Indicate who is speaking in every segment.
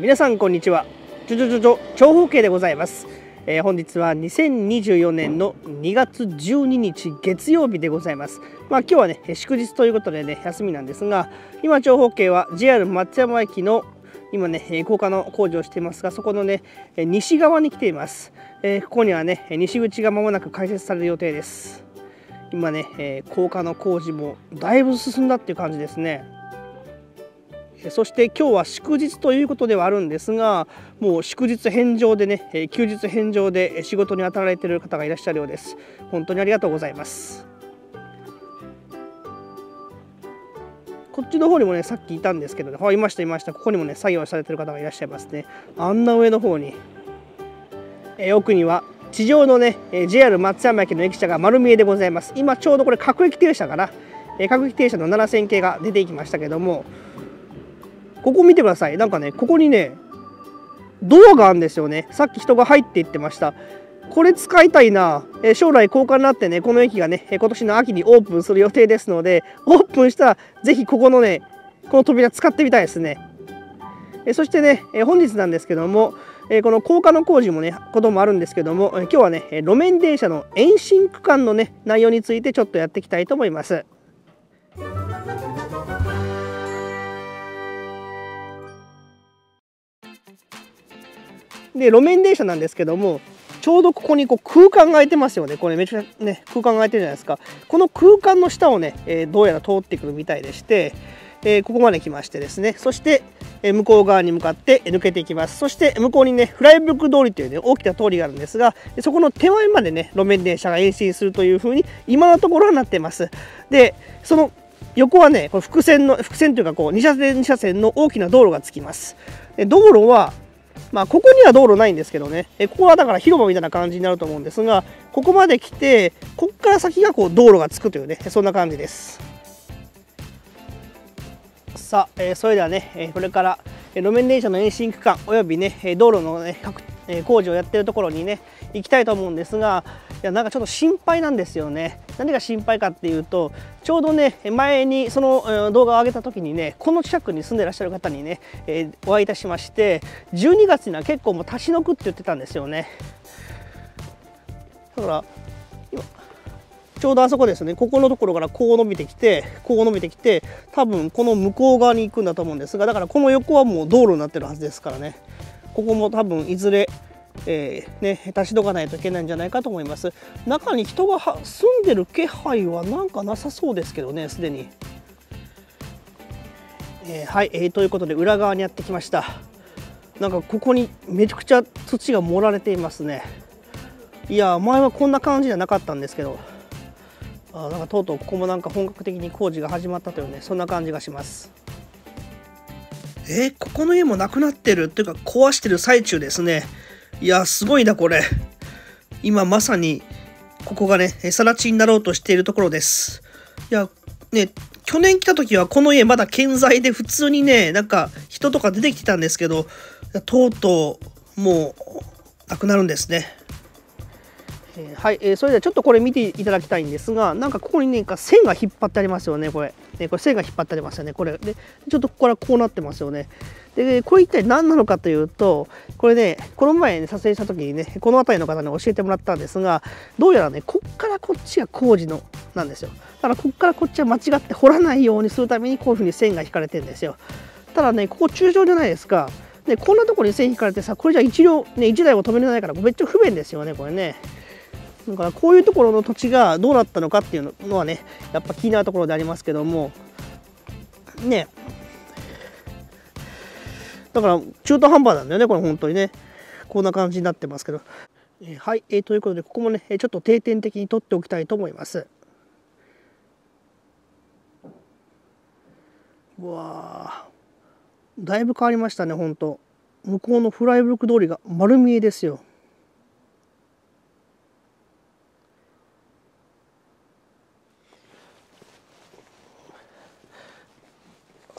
Speaker 1: 皆さんこんにちは。ちょちょちょちょ長方形でございます、えー本日は2024年の2月12日月曜日でございます。まあ今日はね祝日ということでね休みなんですが今長方形は JR 松山駅の今ねえー高架の工事をしていますがそこのねえー西側に来ています、えーここにはね西口が間もなく開設される予定です。今ね、え高架の工事もだいぶ進んだっていう感じですね。そして今日は祝日ということではあるんですがもう祝日返上でね休日返上で仕事に当たられている方がいらっしゃるようです。本当にありがとうございます。こっちの方にもねさっきいたんですけどねあいましたいました。ここにもね作業されてる方がいらっしゃいますね。あんな上の方にえ奥には地上のねえー JR 松山駅の駅舎が丸見えでございます。今ちょうどこれ各駅停車かな。えー各駅停車の7000系が出ていきましたけどもここ見てください。なんかねここにねドアがあるんですよね。さっき人が入っていってました。これ使いたいな。え将来高架になってねこの駅がねえ今年の秋にオープンする予定ですのでオープンしたらぜひここのねこの扉使ってみたいですね。えそしてねえ本日なんですけどもえこの高架の工事もねこともあるんですけどもえ今日はね路面電車の延伸区間のね内容についてちょっとやっていきたいと思います。で路面電車なんですけどもちょうどここにこう空間が空いてますよねこれめちゃね空間が空いてるじゃないですかこの空間の下をね、えーどうやら通ってくるみたいでして、えーここまで来ましてですねそして、え向こう側に向かって抜けていきますそして向こうにねフライブック通りというね大きな通りがあるんですがそこの手前までね路面電車が延伸するというふうに今のところはなってますでその横はねこれ伏線の伏線というかこう2車線2車線の大きな道路がつきますで道路はまあ、ここには道路ないんですけどね、えここはだから広場みたいな感じになると思うんですが、ここまで来て、ここから先がこう道路がつくというね、そんな感じです。さあ、えーそれではね、えーこれから路面電車の延伸区間およびね、道路の、ね、各工事をやってるところにね、行きたいと思うんですが、いやなんかちょっと心配なんですよね。何が心配かっていうと、ちょうどね、前にその動画を上げた時にね、この近くに住んでらっしゃる方にね、えーお会いいたしまして、12月には結構もう立ち退くって言ってたんですよね。だから、今ちょうどあそこですね、ここのところからこう伸びてきて、こう伸びてきて、多分この向こう側に行くんだと思うんですが、だからこの横はもう道路になってるはずですからね、ここも多分いずれ、えーね、立ち退かないといけないんじゃないかと思います。中に人が住んでる気配はなんかなさそうですけどね、すでに。えーはい、えーということで裏側にやってきました。なんかここにめちゃくちゃ土が盛られていますね。いや前はこんな感じじゃなかったんですけどあなんかとうとうここもなんか本格的に工事が始まったというねそんな感じがしますえーここの家もなくなってるっていうか壊してる最中ですねいやすごいなこれ。今まさにここがねさら地になろうとしているところです。いやね去年来た時はこの家まだ健在で普通にねなんか人とか出てきてたんですけどとうとうもうなくなるんですね。えーはい、えーそれではちょっとこれ見ていただきたいんですが、なんかここにね、線が引っ張ってありますよね、これ。ね、これ線が引っ張ってありますよね、これ。で、ちょっとここからこうなってますよね。で、これ一体何なのかというと、これね、この前、ね、撮影した時にね、この辺りの方に教えてもらったんですが、どうやらね、こっからこっちが工事の、なんですよ。だからこっからこっちは間違って掘らないようにするために、こういうふうに線が引かれてるんですよ。ただね、ここ中上じゃないですか。で、こんなところに線引かれてさ、これじゃ一両、ね、一台も止めれないから、めっちゃ不便ですよね、これね。だからこういうところの土地がどうなったのかっていうのはねやっぱ気になるところでありますけども。ね。だから中途半端なんだよねこれ本当にね。こんな感じになってますけど、えはい、えーということでここもねちょっと定点的に取っておきたいと思います。うわー。だいぶ変わりましたね本当。向こうのフライブルク通りが丸見えですよ。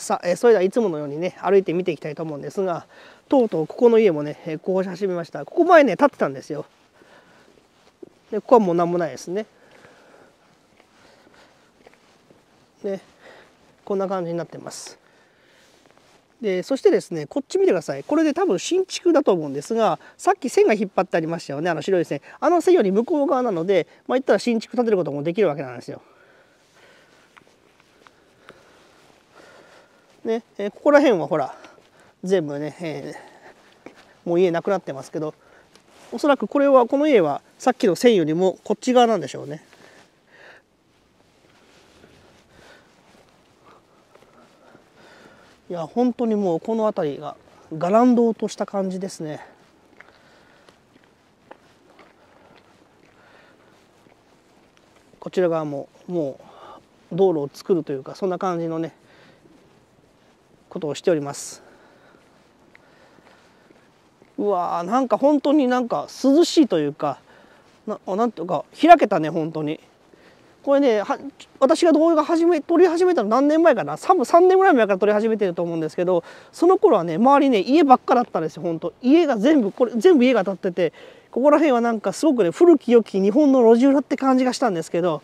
Speaker 1: さあ、えそれではいつものようにね歩いて見ていきたいと思うんですがとうとうここの家もねこうし始めました。ここ前ね建ってたんですよ。でここはもう何もないですね。ねこんな感じになってます。でそしてですねこっち見てください。これで多分新築だと思うんですがさっき線が引っ張ってありましたよねあの白い線。あの線より向こう側なのでまあ言ったら新築建てることもできるわけなんですよ。ね、え、ここら辺はほら全部ね、えー、もう家なくなってますけどおそらくこれはこの家はさっきの線よりもこっち側なんでしょうね。いや本当にもうこの辺りがガランドとした感じですね。こちら側ももう道路を作るというかそんな感じのねことをしております。うわーなんか本当になんか涼しいというかななんていうか開けたね本当に。これね私が動画始め撮り始めたの何年前かな？多分3年ぐらい前から撮り始めてると思うんですけどその頃はね周りね家ばっかだったんですよ本当。家が全部これ全部家が建っててここら辺はなんかすごくね古き良き日本の路地裏って感じがしたんですけど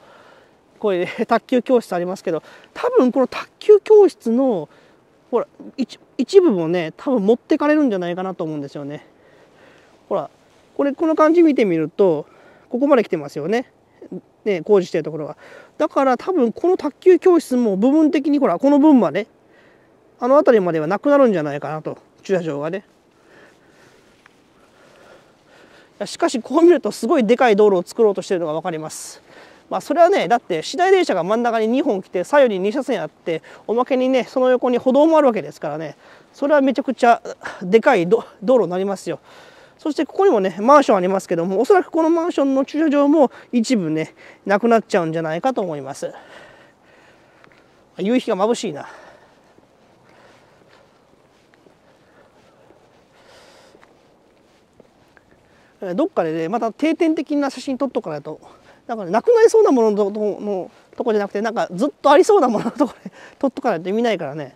Speaker 1: これ、ね、卓球教室ありますけど多分この卓球教室のほら一部もね多分持ってかれるんじゃないかなと思うんですよね。ほらこれこの感じ見てみるとここまで来てますよね。ね工事してるところが。だから多分この卓球教室も部分的にほらこの分まであの辺りまではなくなるんじゃないかなと。駐車場がね。しかしこう見るとすごいでかい道路を作ろうとしてるのが分かります。まあそれはねだって市内電車が真ん中に2本来て左右に2車線あっておまけにねその横に歩道もあるわけですからね。それはめちゃくちゃでかい道路になりますよ。そしてここにもねマンションありますけどもおそらくこのマンションの駐車場も一部ねなくなっちゃうんじゃないかと思います。夕日が眩しいな。どっかでねまた定点的な写真撮っとかないと。なんか、ね、なくなりそうなものののとこじゃなくてなんかずっとありそうなもののとこで撮っとかないと意味ないからね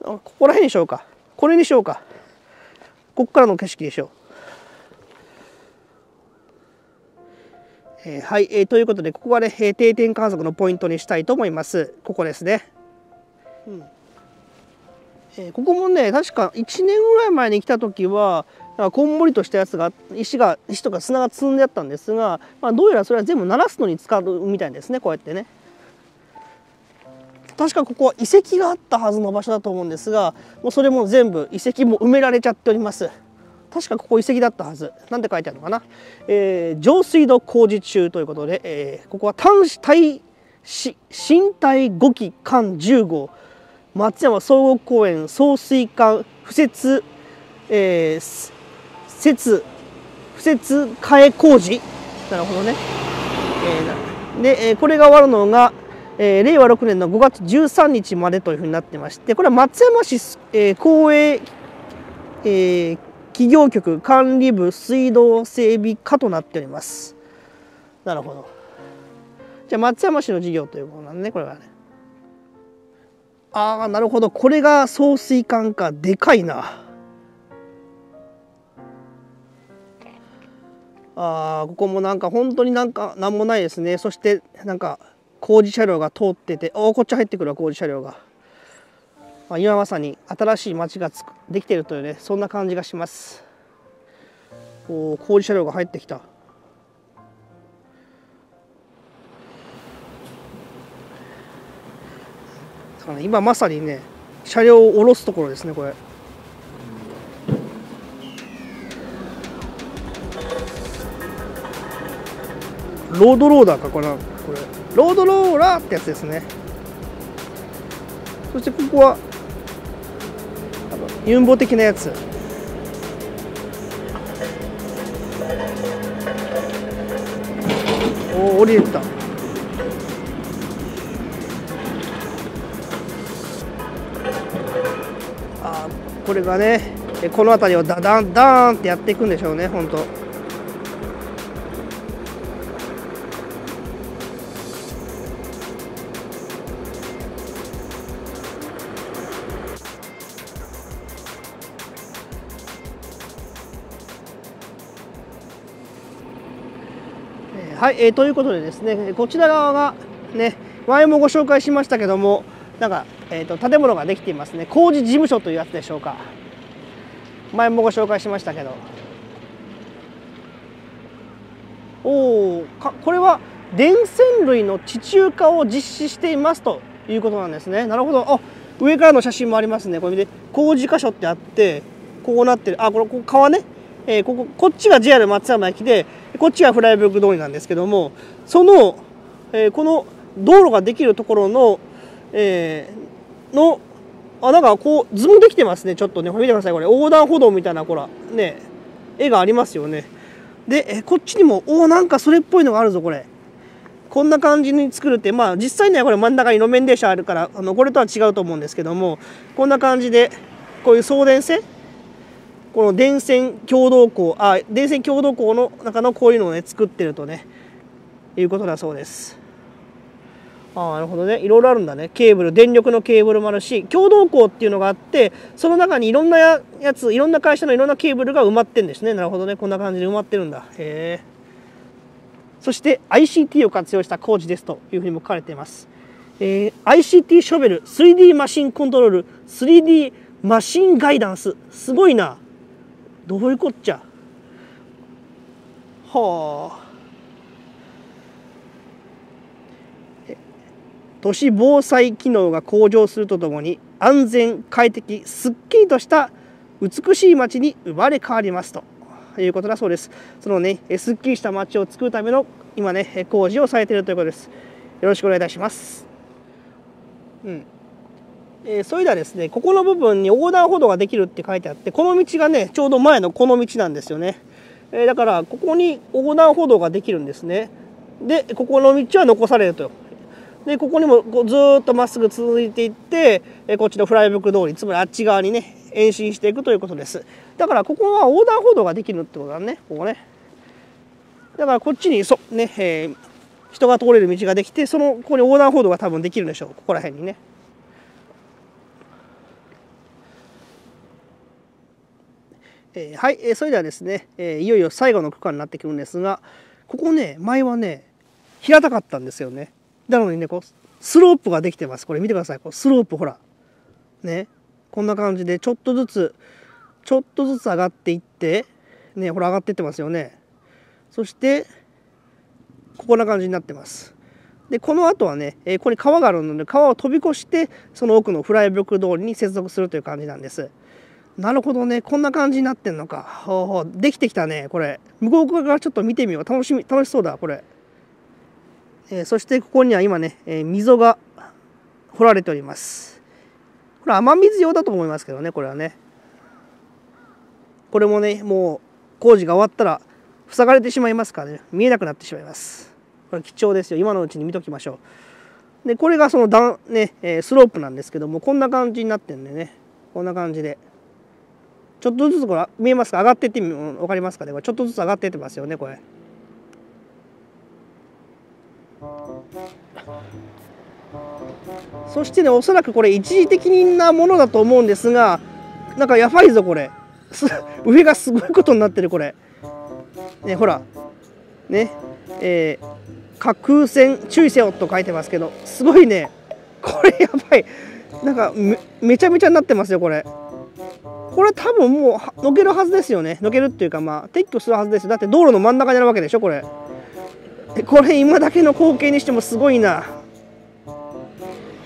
Speaker 1: ここら辺にしようかこれにしようかここからの景色でしょう。えー、はい、えー、ということでここがね、え定点観測のポイントにしたいと思います。ここですね。うんえー、ここもね確か1年ぐらい前に来た時はかこんもりとしたやつが石が石とか砂が積んであったんですが、まあ、どうやらそれは全部鳴らすのに使うみたいですねこうやってね。確かここは遺跡があったはずの場所だと思うんですがもうそれも全部遺跡も埋められちゃっております。確かここ遺跡だったはず。何て書いてあるのかな、えー、上水道工事中ということで、えー、ここは単子体身体5期間10号。松山総合公園送水管敷設、えー、設敷設替え工事？なるほどね、えー、でこれが終わるのがえー、令和6年の5月13日までというふうになってましてこれは松山市、えー、公営、えー、企業局管理部水道整備課となっております。なるほど。じゃあ松山市の事業ということなんねこれはね。ああなるほど。これが送水管か。でかいなあここもなんか本当になんか何もないですね。そしてなんか工事車両が通ってておこっち入ってくるわ工事車両が、まあ、今まさに新しい街がつくできてるというねそんな感じがします。お工事車両が入ってきた。今まさにね車両を下ろすところですねこれ。ロードローダーかこれこれ。ロードローラーってやつですね。そしてここはユンボ的なやつ。おお降りれた。あこれがねこの辺りをダダンダーンってやっていくんでしょうね本当はい、えー、ということでですねこちら側がね前もご紹介しましたけどもなんかえーと、建物ができていますね。工事事務所というやつでしょうか。前もご紹介しましたけど。おおこれは電線類の地中化を実施していますということなんですね。なるほど。あ上からの写真もありますね。これ見て工事箇所ってあってこうなってる。あこれここ川ね、えー、こここっちが JR 松山駅でこっちがフライブルク通りなんですけどもその、えー、この道路ができるところの、えー、のあなんかこう図もできてますね。ちょっとね。見てください。これ横断歩道みたいなほらね絵がありますよね。でえこっちにもおおなんかそれっぽいのがあるぞこれ。こんな感じに作るってまあ実際にはこれ真ん中に路面電車あるからあのこれとは違うと思うんですけどもこんな感じでこういう送電線この電線共同校あ電線共同校の中のこういうのをね作ってるとねいうことだそうです。あなるほどね。いろいろあるんだね。ケーブル電力のケーブルもあるし共同校っていうのがあってその中にいろんなやついろんな会社のいろんなケーブルが埋まってんですね。なるほどね。こんな感じで埋まってるんだ。へえそして ICT を活用した工事ですというふうにも書かれています、えー、ICT ショベル 3D マシンコントロール 3D マシンガイダンス。すごいな。どういうこっちゃ？はあ。都市防災機能が向上するとともに安全快適すっきりとした美しい街に生まれ変わりますと。いうことだそうです。そのねすっきりした街を作るための今ね工事をされているということです。よろしくお願いいたします。うんえー、それではですねここの部分に横断歩道ができるって書いてあってこの道がねちょうど前のこの道なんですよね、えー、だからここに横断歩道ができるんですね。でここの道は残されると。でここにもずっとまっすぐ続いていって、えこっちのフライブック通りつまりあっち側にね延伸していくということです。だからここは横断歩道ができるってことだねここね。だからこっちにそね、えー、人が通れる道ができてそのここに横断歩道が多分できるでしょう。ここら辺にね。えー、はい、えー、それではですね、えー、いよいよ最後の区間になってくるんですがここね前はね平たかったんですよね。なのにねこうスロープができてます。これ見てください。こうスロープほら。ね。こんな感じでちょっとずつちょっとずつ上がっていってねほら上がっていってますよね。そしてこんな感じになってます。でこの後はね、えここに川があるので川を飛び越してその奥のフライブロック通りに接続するという感じなんです。なるほどね。こんな感じになってんのか。ほうほう。できてきたねこれ。向こう側からちょっと見てみよう。楽しみ楽しそうだこれ。えー、そしてここには今ね、えー、溝が掘られております。これ雨水用だと思いますけどねこれはね。これもねもう工事が終わったら塞がれてしまいますからね。見えなくなってしまいます。これ貴重ですよ。今のうちに見ときましょう。でこれがその段ね、スロープなんですけどもこんな感じになってんでね。こんな感じで。ちょっとずつこれ見えますか？上がっていって分かりますか？ねこれちょっとずつ上がってってますよねこれ。そしてねおそらくこれ一時的なものだと思うんですがなんかやばいぞこれ。上がすごいことになってるこれ。ねほら。ね。えー、架空船注意せよと書いてますけどすごいね。これやばい。なんかめちゃめちゃになってますよこれ。これ多分もうのけるはずですよねのけるっていうかまあ撤去するはずですよだって道路の真ん中にあるわけでしょこれこれ今だけの光景にしてもすごいな。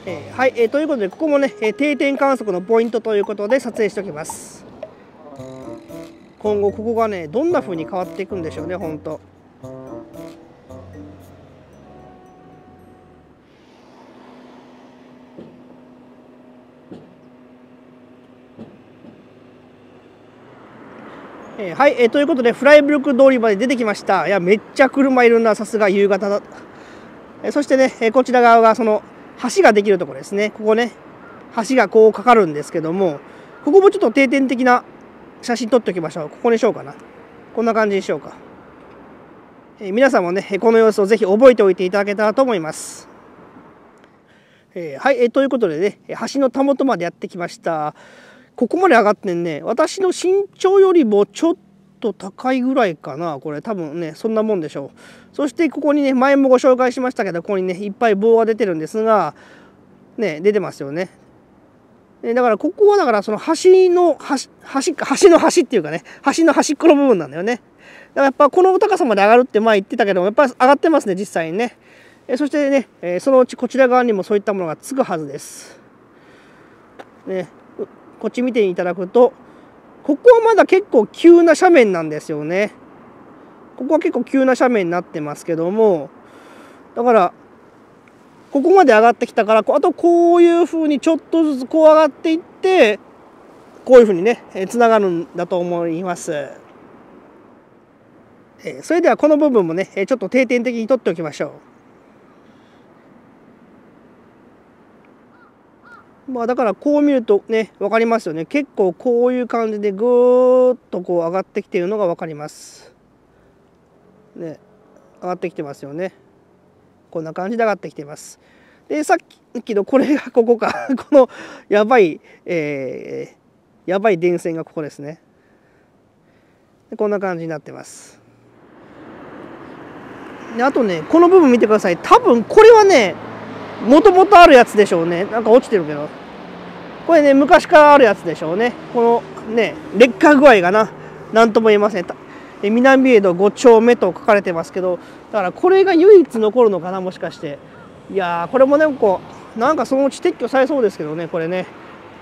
Speaker 1: え、はい、え、ということでここもね、え、定点観測のポイントということで撮影しておきます。今後ここがねどんな風に変わっていくんでしょうね本当。はい、えー、ということでフライブルク通りまで出てきました。いやめっちゃ車いるなさすが夕方だ、え、そしてね、えこちら側がその橋ができるところですね。ここね橋がこうかかるんですけどもここもちょっと定点的な写真撮っておきましょう。ここにしようかな。こんな感じにしようか、え皆さんもねこの様子をぜひ覚えておいていただけたらと思います。えはい、えということでね橋のたもとまでやってきました。ここまで上がってんね。私の身長よりもちょっと高いぐらいかな。これ多分ねそんなもんでしょう。そしてここにね前もご紹介しましたけどここにねいっぱい棒が出てるんですがね出てますよね。だからここはだからその橋の橋橋橋の橋っていうかね橋の端っこの部分なんだよね。だからやっぱこの高さまで上がるって前言ってたけどやっぱり上がってますね実際にね。えそしてね、えそのうちこちら側にもそういったものがつくはずです。ね。こっち見ていただくとここはまだ結構急な斜面なんですよねここは結構急な斜面になってますけどもだからここまで上がってきたからあとこういうふうにちょっとずつこう上がっていってこういうふうにねつながるんだと思います。それではこの部分もねちょっと定点的に取っておきましょう。まあだからこう見るとね分かりますよね。結構こういう感じでぐーっとこう上がってきているのが分かります。ね上がってきてますよね。こんな感じで上がってきています。でさっきのこれが ここか。このやばい、えー、やばい電線がここですね。こんな感じになってます。であとねこの部分見てください。多分これはねもともとあるやつでしょうね。なんか落ちてるけど。これね昔からあるやつでしょうね。このね劣化具合がな何とも言えません。南江戸5丁目と書かれてますけどだからこれが唯一残るのかなもしかして。いやこれもねこうなんかそのうち撤去されそうですけどねこれね。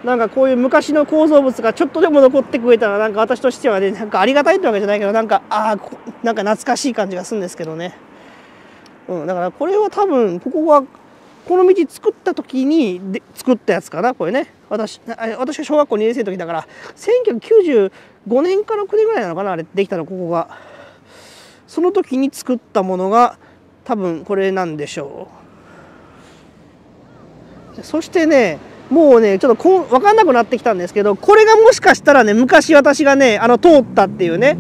Speaker 1: なんかこういう昔の構造物がちょっとでも残ってくれたらなんか私としてはねなんかありがたいってわけじゃないけどなんかああなんか懐かしい感じがするんですけどね、うん、だからこれは多分ここはこの道作った時にで作ったやつかなこれね。私私は小学校2年生の時だから1995年か6年ぐらいなのかなあれできたのここが。その時に作ったものが多分これなんでしょう。そしてねもうねちょっとこ分かんなくなってきたんですけどこれがもしかしたらね昔私がねあの通ったっていうね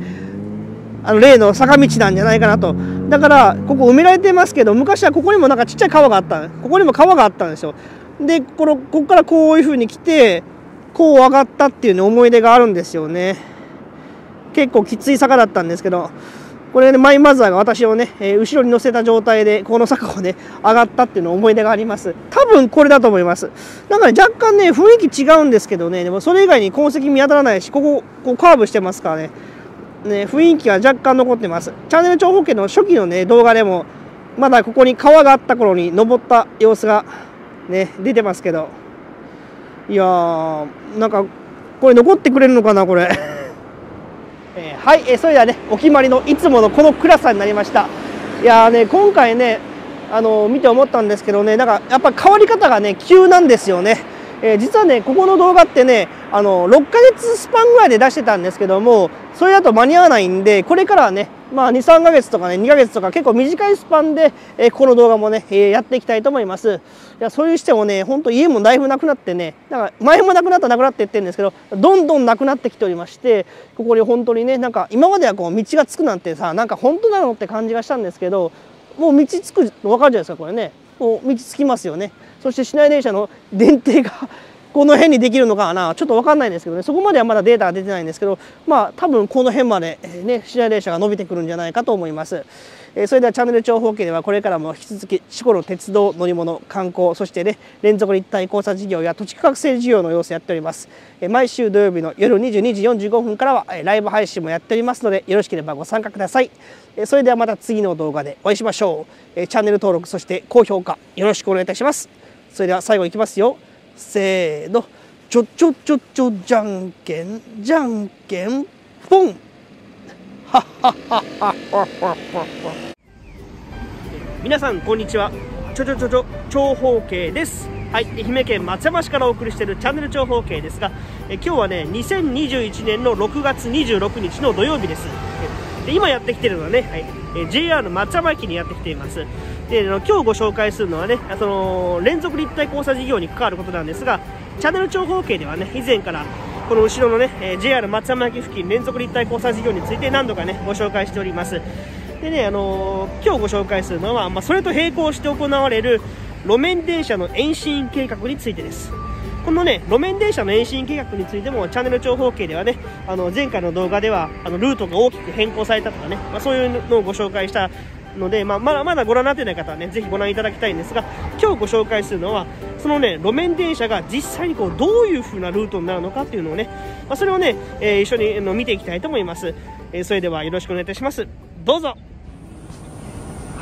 Speaker 1: あの例の坂道なんじゃないかなと。だからここ埋められてますけど昔はここにもなんかちっちゃい川があったここにも川があったんですよ。でこのここからこういう風に来てこう上がったっていうね思い出があるんですよね。結構きつい坂だったんですけどこれねマイマザーが私をね、え、後ろに乗せた状態でこの坂をね上がったっていうの思い出があります。多分これだと思います。なんかね若干ね雰囲気違うんですけどねでもそれ以外に痕跡見当たらないしこここうカーブしてますからね。ね、雰囲気が若干残ってます。チャンネル長方形の初期のね、動画でも、まだここに川があった頃に登った様子がね、出てますけど、いやー、なんか、これ残ってくれるのかな、これ。えー、はい、えー、それではね、お決まりのいつものこの暗さになりました。いやーね、今回ね、あのー、見て思ったんですけどね、なんかやっぱ変わり方がね、急なんですよね。えー、実はねここの動画ってねあの6ヶ月スパンぐらいで出してたんですけどもそれだと間に合わないんでこれからはねまあ23ヶ月とかね2ヶ月とか結構短いスパンで、えー、この動画もね、えー、やっていきたいと思います。いやそういうしてもねほんと家もだいぶなくなってねだか前もなくなったなくなっていってるんですけどどんどんなくなってきておりましてここに本当にねなんか今まではこう道がつくなんてさなんか本当なのって感じがしたんですけどもう道つくの分かるじゃないですかこれね。もう道つきますよね。そして市内電車の電停がこの辺にできるのかな？ちょっと分かんないんですけどね。そこまではまだデータが出てないんですけどまあ多分この辺までね市内電車が伸びてくるんじゃないかと思います。えそれではチャンネル長方形ではこれからも引き続き四国の鉄道乗り物観光そしてね連続立体交差事業や土地区画整事業の様子やっております。え毎週土曜日の夜22時45分からはえライブ配信もやっておりますのでよろしければご参加ください。えそれではまた次の動画でお会いしましょう。えチャンネル登録そして高評価よろしくお願いいたします。それでは最後いきますよ。せーの。ちょちょちょちょじゃんけんじゃんけんぽん。はっはっはっはっは皆さんこんにちは。ちょちょちょちょ長方形です。はい。愛媛県松山市からお送りしているチャンネル長方形ですがえ今日はね2021年の6月26日の土曜日です。で今やってきてるのはね、はい。JR 松山駅にやってきています。で今日ご紹介するのはねその連続立体交差事業に関わることなんですがチャンネル長方形ではね以前からこの後ろのね、え JR 松山駅付近連続立体交差事業について何度かねご紹介しております。でね、あのー、今日ご紹介するのは、まあ、それと並行して行われる路面電車の延伸計画についてです。このね路面電車の延伸計画についてもチャンネル長方形ではねあの前回の動画ではあのルートが大きく変更されたとかね、まあ、そういうのをご紹介したので、まあ、まだまだご覧になってない方はねぜひご覧いただきたいんですが今日ご紹介するのはそのね路面電車が実際にこうどういう風なルートになるのかっていうのをね、まあ、それをね、えー、一緒にの見ていきたいと思います、えー、それではよろしくお願いいたします。どうぞ。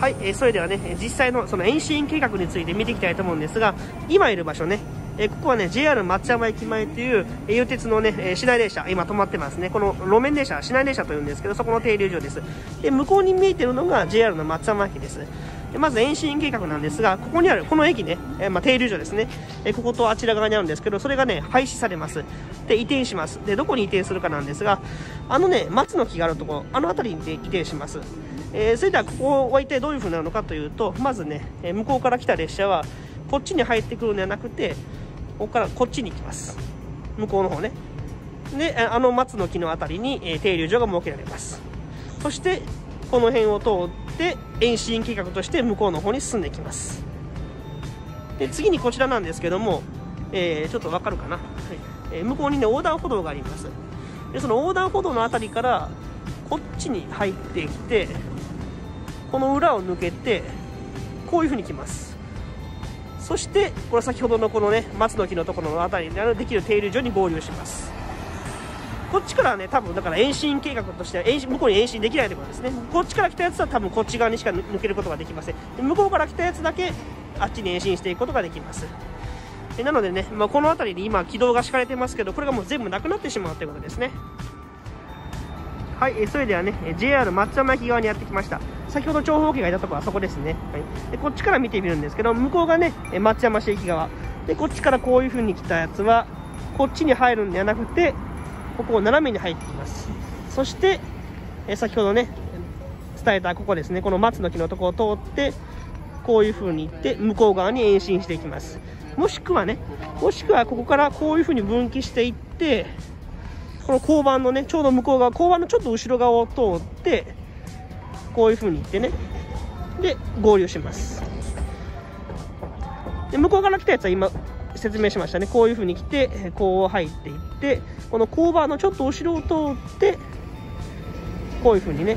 Speaker 1: はい、えー、それではね実際のその延伸計画について見ていきたいと思うんですが今いる場所ねえここはね JR 松山駅前という有鉄のね、え市内電車今止まってますね。この路面電車市内電車というんですけどそこの停留所です。で向こうに見えてるのが JR の松山駅です。でまず延伸計画なんですがここにあるこの駅ね、えまあ、停留所ですね、えこことあちら側にあるんですけどそれがね廃止されます。で移転します。でどこに移転するかなんですがあのね松の木があるところあの辺りに移転します。えー、それではここは一体どういう風になるのかというとまずね、え向こうから来た列車はこっちに入ってくるんではなくてここからこっちに行きます。向こうの方ね。であの松の木の辺りに、え停留所が設けられます。そしてこの辺を通って延伸計画として向こうの方に進んでいきます。で次にこちらなんですけども、えー、ちょっとわかるかな、はい。えー、向こうにね横断歩道があります。でその横断歩道の辺りからこっちに入ってきてこの裏を抜けてこういう風に来ます。そしてこれ先ほどのこのね松の木のところの辺りにできる停留所に合流します。こっちからね多分だから延伸計画としては延伸向こうに延伸できないということですね。こっちから来たやつは多分こっち側にしか抜けることができません。で向こうから来たやつだけあっちに延伸していくことができます。なのでね、まあ、この辺りに今軌道が敷かれてますけどこれがもう全部なくなってしまうということですね。はい、それではね、JR 松山駅側にやってきました。先ほど長方形がいたところはそこですね。はい、でこっちから見てみるんですけど、向こうがね、松山市駅側。で、こっちからこういう風に来たやつは、こっちに入るんではなくて、ここを斜めに入ってきます。そして、え先ほどね、伝えたここですね、この松の木のところを通って、こういう風に行って、向こう側に延伸していきます。もしくはね、もしくはここからこういう風に分岐していって、この交番のねちょうど向こう側交番のちょっと後ろ側を通ってこういう風に行ってね。で合流します。で向こうから来たやつは今説明しましたね。こういう風に来てこう入っていってこの交番のちょっと後ろを通ってこういう風にね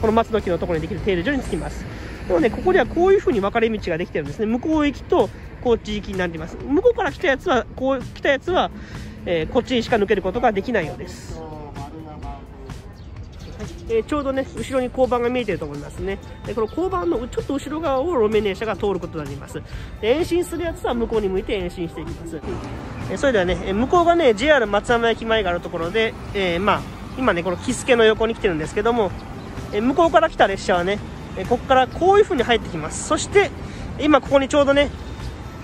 Speaker 1: この松の木のところにできる停留所に着きます。でもねここではこういう風に分かれ道ができてるんですね。向こう行きとこっち行きになってます。向こうから来たやつはこう来たやつはえー、こっちにしか抜けることができないようです。はい。えー、ちょうどね後ろに交番が見えてると思いますね。でこの交番のちょっと後ろ側を路面電車が通ることになります。で延伸するやつは向こうに向いて延伸していきます、えー、それではね向こうがね JR 松山駅前があるところで、えー、まあ今ねこの木助の横に来てるんですけども、え向こうから来た列車はね、えここからこういう風に入ってきます。そして今ここにちょうどね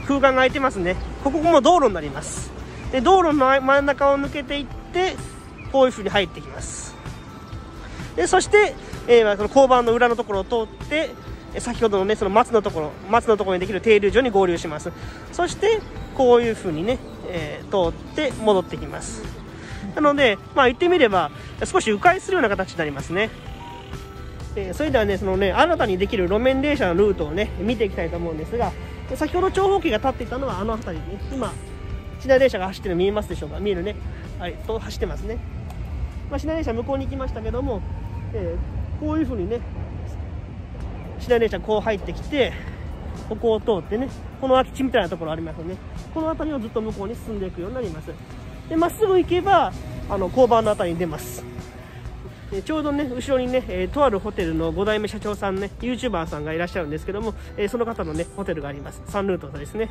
Speaker 1: 空間が空いてますね。ここも道路になります。で道路の真ん中を抜けていってこういう風に入ってきます。でそして、えー、その交番の裏のところを通って先ほどのねその松のところ松のところにできる停留所に合流します。そしてこういう風にね、えー、通って戻ってきます。なのでまあ言ってみれば少し迂回するような形になりますね。えそれではねそのね新たにできる路面電車のルートをね見ていきたいと思うんですが先ほど長方形が立っていたのはあの辺りに、ね、今市内電車が走ってるの見えますでしょうか？見えるね。はいと走ってますね、まあ、市内電車向こうに行きましたけども、えー、こういうふうにね市内電車こう入ってきてここを通ってねこの空き地みたいなところありますよね。この辺りをずっと向こうに進んでいくようになります。でまっすぐ行けばあの交番の辺りに出ます。ちょうどね後ろにね、えー、とあるホテルの5代目社長さんね YouTuber さんがいらっしゃるんですけども、えー、その方のねホテルがあります。サンルートですね。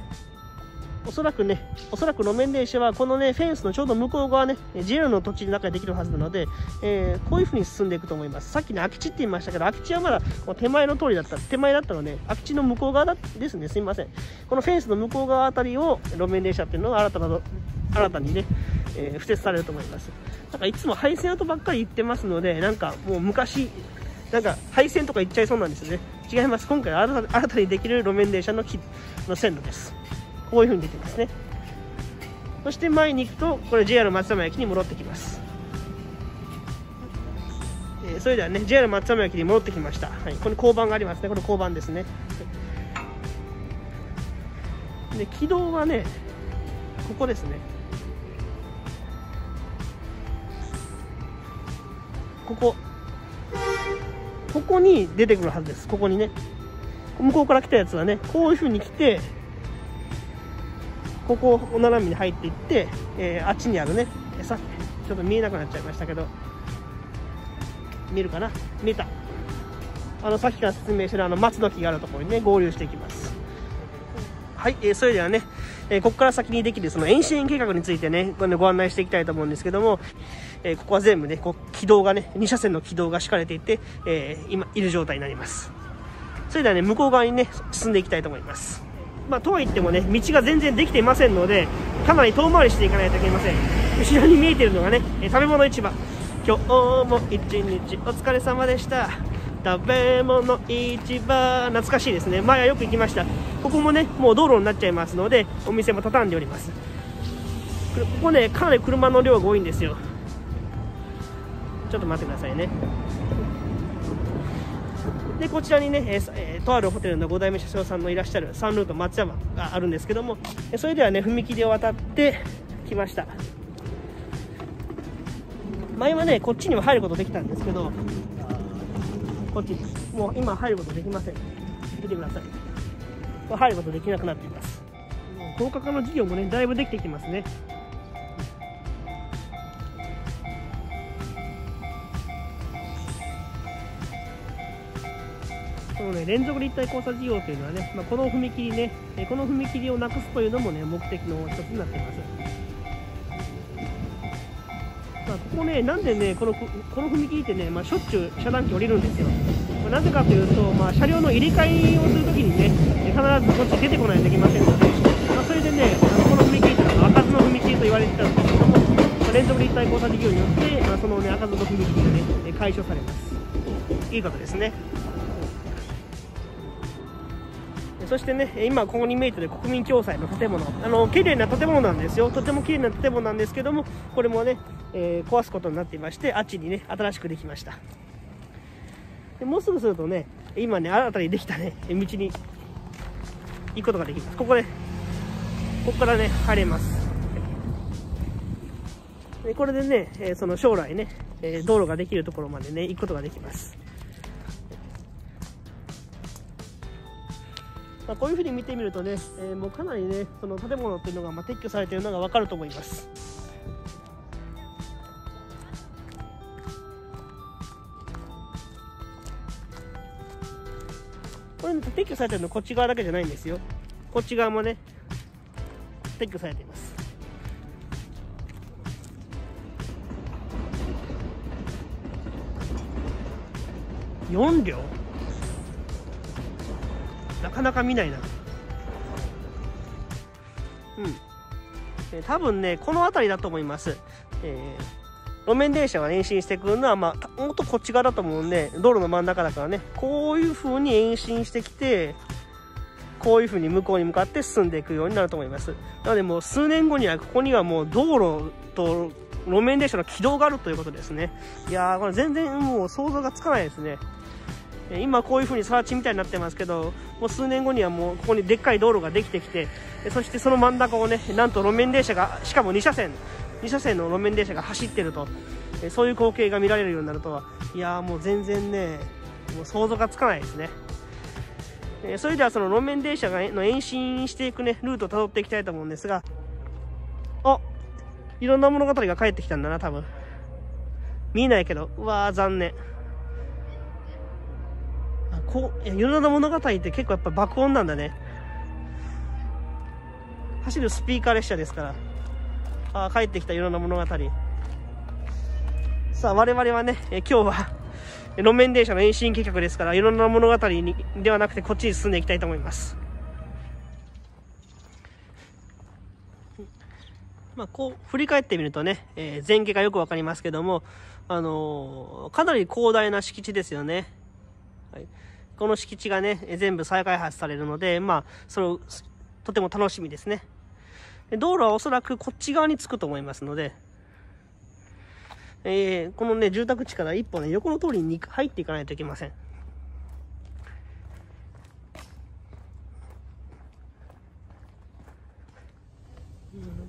Speaker 1: おそらくね、おそらく路面電車はこのね、フェンスのちょうど向こう側ね、JR の土地の中でできるはずなので、えー、こういう風に進んでいくと思います。さっきね、空き地って言いましたけど、空き地はまだ手前の通りだった、手前だったので、空き地の向こう側ですね、すいません。このフェンスの向こう側あたりを路面電車っていうのは新たな、新たにね、えー、敷設されると思います。なんかいつも配線跡ばっかり言ってますので、なんかもう昔、なんか配線とか行っちゃいそうなんですよね。違います。今回新たにできる路面電車のの線路です。こういう風に出てますね。そして前に行くとこれ JR 松山駅に戻ってきます、えー、それではね JR 松山駅に戻ってきました、はい、ここに交番がありますね。これ交番ですね。で軌道はねここですね。ここ。ここに出てくるはずです。ここにね。向こうから来たやつはねこういう風に来てここを斜めに入っていって、えー、あっちにあるねさちょっと見えなくなっちゃいましたけど見えるかな？見えた。あのさっきから説明してるあの松の木があるところにね合流していきます。はい、えー、それではね、えー、ここから先にできるその遠心計画についてねご案内していきたいと思うんですけども、えー、ここは全部ねこう軌道がね2車線の軌道が敷かれていて、え今いる状態になります。それではね向こう側にね進んでいきたいと思います。まあ、とはいってもね道が全然できていませんのでかなり遠回りしていかないといけません。後ろに見えているのがね食べ物市場。今日も一日お疲れ様でした。食べ物市場。懐かしいですね。前はよく行きました。ここもねもう道路になっちゃいますのでお店も畳んでおります。ここねかなり車の量が多いんですよ。ちょっと待ってくださいね。でこちらにね、えー、とあるホテルの5代目社長さんのいらっしゃるサンルート松山があるんですけどもそれではね踏切を渡ってきました。前はねこっちにも入ることできたんですけどこっちもう今入ることできません。見てください。入ることできなくなっています。高架化の事業もねだいぶできてきますね。このね連続立体交差事業というのはね、まあ、この踏切ねこの踏切をなくすというのもね目的の一つになっていますまあ、ここね、なんでね、このこの踏切ってね、まあ、しょっちゅう遮断機降りるんですよ。まあ、なぜかというと、まあ、車両の入れ替えをするときにね、必ずこっち出てこないといけませんので、まあ、それでね、あのこの踏切っていうのは開かずの踏切と言われてたんですけども、まあ、連続立体交差事業によって、まあ、そのね、開かずの踏切がね、解消されます。いいことですね。そしてね、今ここに見えてる国民共済の建物、あの綺麗な建物なんですよ、とても綺麗な建物なんですけども、これもね、えー、壊すことになっていまして、あっちにね、新しくできました。でもうすぐするとね、今ね、新たにできたね、道に行くことができます。ここで、ここからね、入れます。でこれでね、えその将来ね、え道路ができるところまでね、行くことができます。まあ、こういうふうに見てみるとね、えー、もうかなりねその建物っていうのがま撤去されているのが分かると思います。これ、ね、撤去されてるのこっち側だけじゃないんですよ。こっち側もね撤去されています。4両？かなか見ないな。うん、え、多分ねこの辺りだと思います、えー、路面電車が延伸してくるのはまあもっとこっち側だと思うんで道路の真ん中だからね。こういう風に延伸してきてこういう風に向こうに向かって進んでいくようになると思います。なのでもう数年後にはここにはもう道路と路面電車の軌道があるということですね。いやーこれ全然もう想像がつかないですね。今こういう風に更地みたいになってますけどもう数年後にはもうここにでっかい道路ができてきてそしてその真ん中をねなんと路面電車がしかも2車線2車線の路面電車が走ってると。そういう光景が見られるようになるとは。いやもう全然ねもう想像がつかないですね。それではその路面電車がの延伸していくねルートをたどっていきたいと思うんですがあいろんな物語が帰ってきたんだな多分。見えないけど。うわー残念。こう、世の中物語って結構やっぱ爆音なんだね。走るスピーカー列車ですから。あ帰ってきたいろんな物語。さあ、我々はね、え今日は路面電車の延伸計画ですから、いろんな物語にではなくてこっちに進んでいきたいと思います。まあ、こう振り返ってみるとね、えー、前景がよくわかりますけども、あのー、かなり広大な敷地ですよね。はいこの敷地がね、全部再開発されるので、まあ、それを、とても楽しみですね。道路はおそらくこっち側に着くと思いますので、えー、このね、住宅地から一歩ね、横の通りに入っていかないといけません。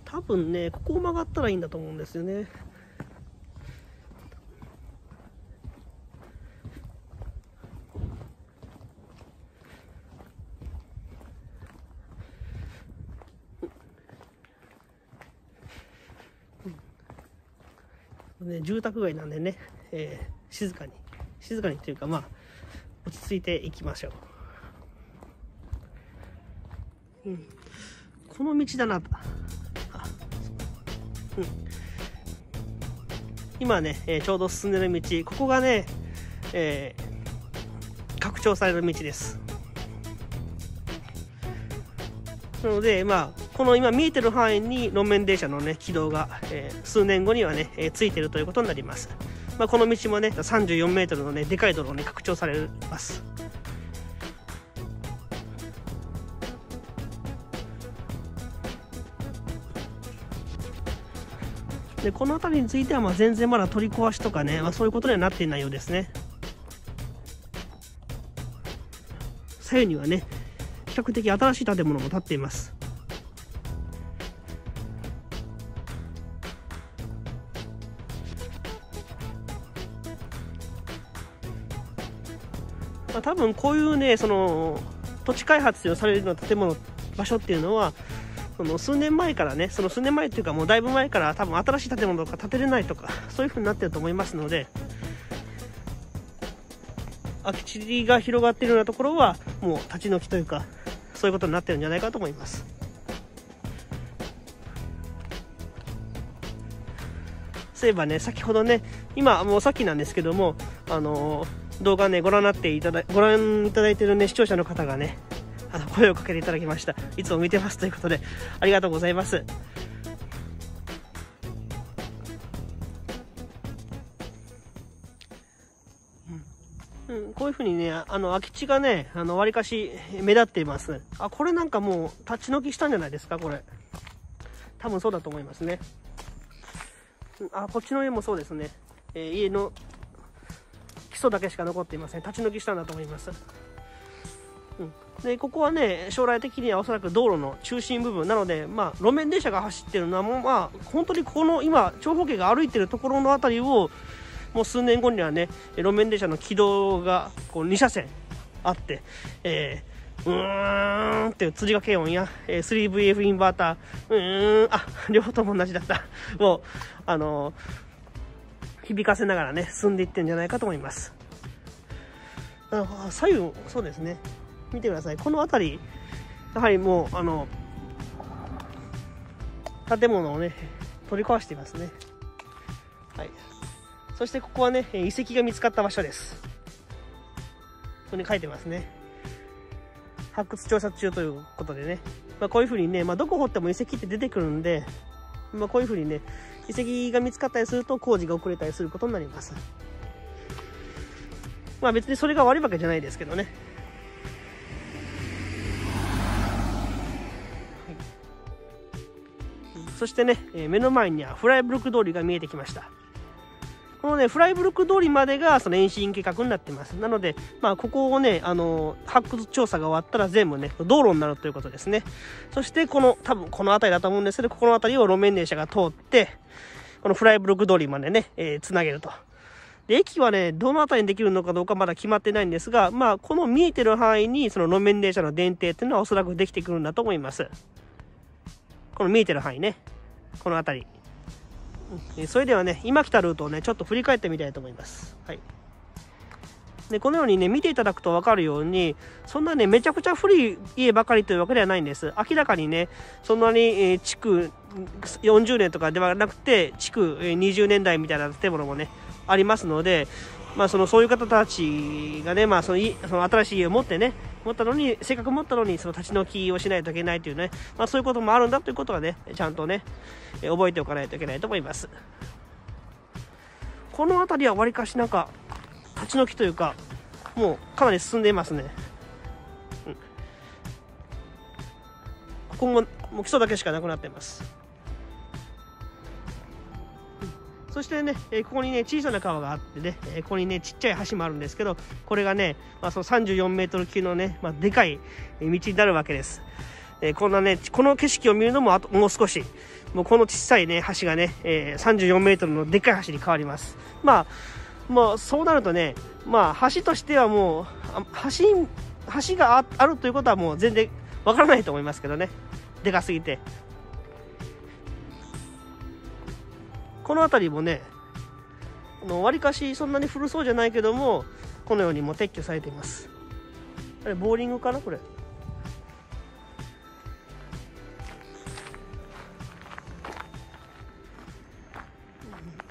Speaker 1: 多分ね、ここを曲がったらいいんだと思うんですよね。ね、住宅街なんでね、えー、静かに静かにというかまあ落ち着いていきましょう、うん、この道だなうん、今ね、えー、ちょうど進んでる道ここがね、えー、拡張される道です。なのでまあこの今見えてる範囲に路面電車のね軌道が、えー、数年後にはね、えー、ついてるということになります。まあ、この道もね34メートルのねでかい道路に拡張されます。でこの辺りについてはまあ全然まだ取り壊しとかね、まあ、そういうことにはなっていないようですね。左右にはね比較的新しい建物も建っています。あ、多分こういうねその土地開発をされるような建物場所っていうのはその数年前からねその数年前っていうかもうだいぶ前から多分新しい建物とか建てれないとかそういう風になってると思いますので空き地が広がってるようなところはもう立ち退きというかそういうことになってるんじゃないかと思います。そういえばね先ほどね今もうさっきなんですけどもあのー動画ね、ご覧になっていただ、ご覧いただいているね、視聴者の方がね、あの、声をかけていただきました。いつも見てますということで、ありがとうございます。うん、こういうふうにね、あの、空き地がね、あの、わりかし目立っています。あ、これなんかもう、立ち退きしたんじゃないですか、これ。多分そうだと思いますね。あ、こっちの家もそうですね。えー、家の礎だけしか残っていません。立ち退きしたんだと思います、うん、でここはね将来的にはおそらく道路の中心部分。なので、まあ、路面電車が走ってるのはもう、まあ、本当にこの今長方形が歩いてるところの辺りをもう数年後にはね路面電車の軌道がこう2車線あって、えー、うーんっていう釣り掛け音や、えー、3VF インバーター、うーん、あ、両方とも同じだった。もう、あのー響かせながらね進んでいってるんじゃないかと思います。左右そうですね。見てください。この辺りやはりもうあの建物をね取り壊していますね。はい。そしてここはね遺跡が見つかった場所です。ここに書いてますね。発掘調査中ということでね、まあ、こういうふうにね、まあ、どこ掘っても遺跡って出てくるんで、まあ、こういうふうにね遺跡が見つかったりすると工事が遅れたりすることになります。まあ別にそれが悪いわけじゃないですけどね、そしてね、え目の前にはフライブルク通りが見えてきました。このね、フライブルク通りまでがその延伸計画になってます。なので、まあ、ここをね、あの、発掘調査が終わったら全部ね、道路になるということですね。そして、この、多分この辺りだと思うんですけど、ここの辺りを路面電車が通って、このフライブルク通りまでね、えー、つなげると。で、駅はね、どの辺りにできるのかどうかまだ決まってないんですが、まあ、この見えてる範囲に、その路面電車の電停っていうのはおそらくできてくるんだと思います。この見えてる範囲ね。この辺り。えそれではね、今来たルートをね、ちょっと振り返ってみたいと思います。はい。で、このようにね、見ていただくと分かるように、そんなね、めちゃくちゃ古い家ばかりというわけではないんです。明らかにね、そんなに、えー、築40年とかではなくて、築20年代みたいな建物もね、ありますので、まあ、そのそういう方たちがね、まあ、そのその新しい家を持ってね、持ったのに、せっかく持ったのに、その立ち退きをしないといけないというね、まあ、そういうこともあるんだということはね、ちゃんとね、え覚えておかないといけないと思います。この辺りはわりかしなんか、立ち退きというか、もうかなり進んでいますね。うん、ここも、もう基礎だけしかなくなっています。そしてね、えここにね、小さな川があってね、えここにね、ちっちゃい橋もあるんですけど、これがね、まあ、その34メートル級のね、まあ、でかい道になるわけです。えこんなね、この景色を見るのもあともう少し、もうこの小さいね、橋がね、えー、34メートルのでかい橋に変わります。まあ、もうそうなるとね、まあ、橋としてはもう、橋、橋があるということはもう全然わからないと思いますけどね。でかすぎて。この辺りもね、の割かしそんなに古そうじゃないけどもこのようにも撤去されています。あれボーリングかなこれ？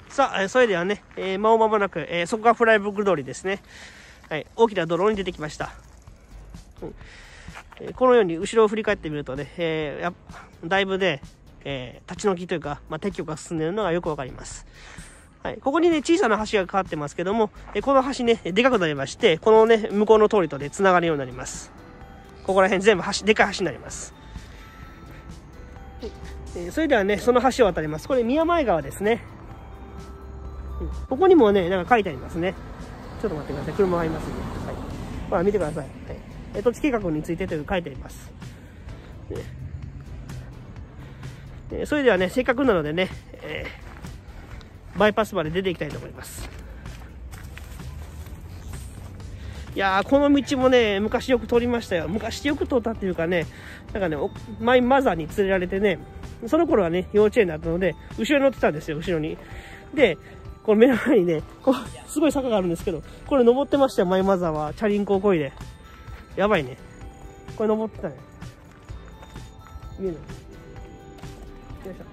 Speaker 1: さあそれではね、えー、間も間もなく、えー、そこがフライブック通りですね。はい、大きな道路に出てきました、うん、このように後ろを振り返ってみるとね、えー、やだいぶね、えー、立ち退きというか、まあ、撤去が進んでいるのがよくわかりますはい、ここにね、小さな橋がかかってますけども、えこの橋ね、でかくなりまして、このね、向こうの通りとね、繋がるようになります。ここら辺全部橋、でかい橋になります。えそれではね、その橋を渡ります。これ、宮前川ですね。ここにもね、なんか書いてありますね。ちょっと待ってください。車がいますね。はい。ほら、見てください。はい。え土地計画についてという書いてあります。えそれではね、せっかくなのでね、えーバイパスまで出ていきたいと思います。いやーこの道もね昔よく通りましたよ。昔よく通ったっていうかねなんかねマイマザーに連れられてねその頃はね幼稚園だったので後ろに乗ってたんですよ後ろに。でこの目の前にねこうすごい坂があるんですけどこれ登ってましたよマイマザーは。チャリンコをこいで。やばいね。これ登ってたね。見えない。よいしょ。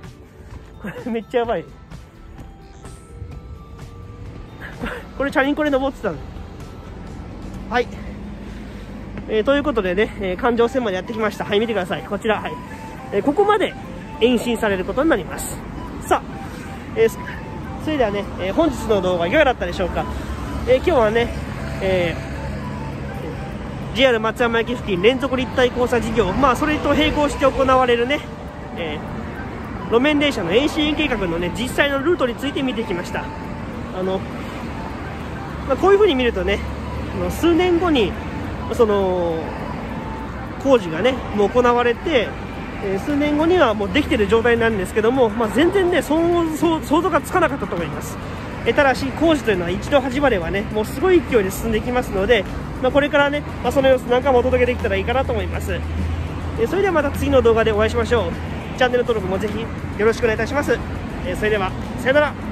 Speaker 1: これめっちゃやばい。これチャリンコで登ってたの。はい、えー、ということでね、えー、環状線までやってきました。はい見てください。こちら。はい、えー、ここまで延伸されることになります。さあ、えー、それではね、え本日の動画いかがだったでしょうか、え今日はね、え JR 松山駅付近連続立体交差事業、まあ、それと並行して行われるね、え路面電車の延伸計画のね実際のルートについて見てきました。あのまあ、こういうふうに見るとね数年後にその工事がねもう行われて、数年後にはもうできている状態なんですけども、まあ、全然ね想像がつかなかったと思います、え、ただし工事というのは一度始まればねもうすごい勢いで進んでいきますので、まあ、これからね、まあ、その様子なんかもお届けできたらいいかなと思います、え、それではまた次の動画でお会いしましょう。チャンネル登録もぜひよろしくお願いいたします、えそれではさよなら。